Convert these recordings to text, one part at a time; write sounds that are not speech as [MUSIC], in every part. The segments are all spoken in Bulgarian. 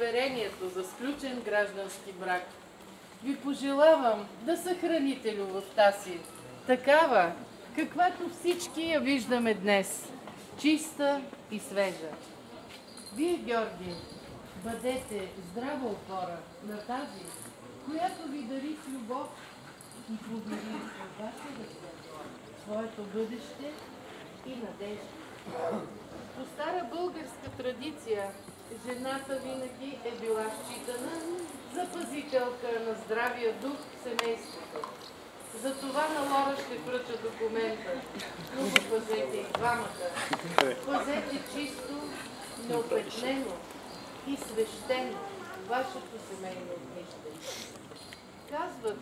удостоверението за сключен граждански брак, ви пожелавам да съхраните любовта си, такава, каквато всички я виждаме днес, чиста и свежа. Вие, Георги, бъдете здрава опора на тази, която ви дари с любов и повери в ваша ръце своето бъдеще и надежда. По стара българска традиция, жената винаги е била считана за пазителка на здравия дух в семейството. Затова на Лора ще връча документа, но го пазете и двамата. Пазете чисто, неопетнено и свещено вашето семейно огнище. Казват,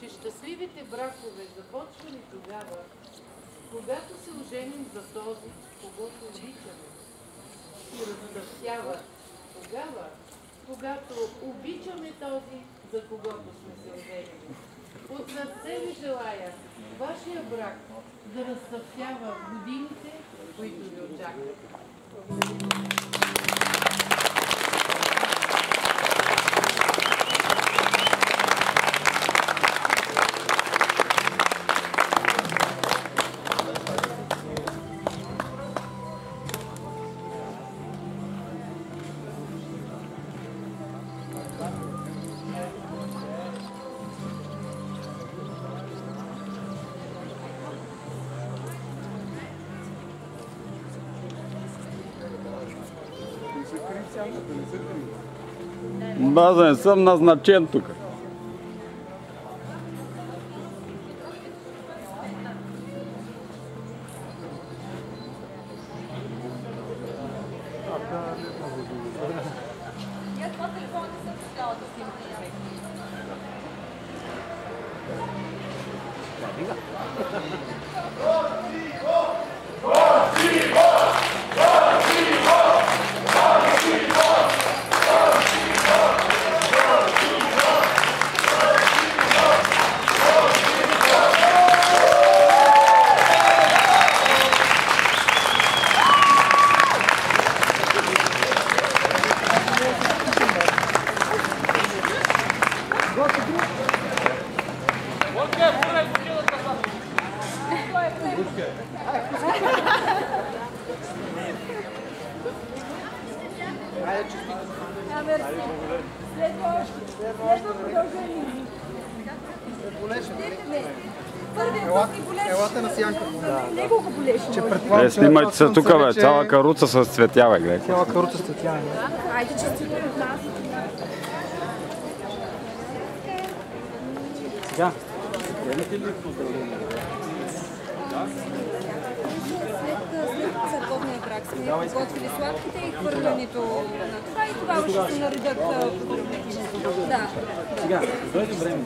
че щастливите бракове започвали тогава, когато се оженим за този, когото обичаме. И разцъфтява тогава, когато обичаме този, за когото сме се оженили. От сърце ви желая вашия брак да разцъфтява в годините, които ви очакват. База, не съм назначен тук. [LAUGHS] Елата на Сянка. Него го болеше. Че предполагам, Е, снимайте се слънце тук, бе, вече- цяла каруца с цветя, бе, гледай. Цяла каруца с Татьяна. Айде, че си от нас. Сега. След, след църковния брак сме подготвили сладките и хвърлянето на това и тогава ще се наредят. Да. Сега. Дойде време.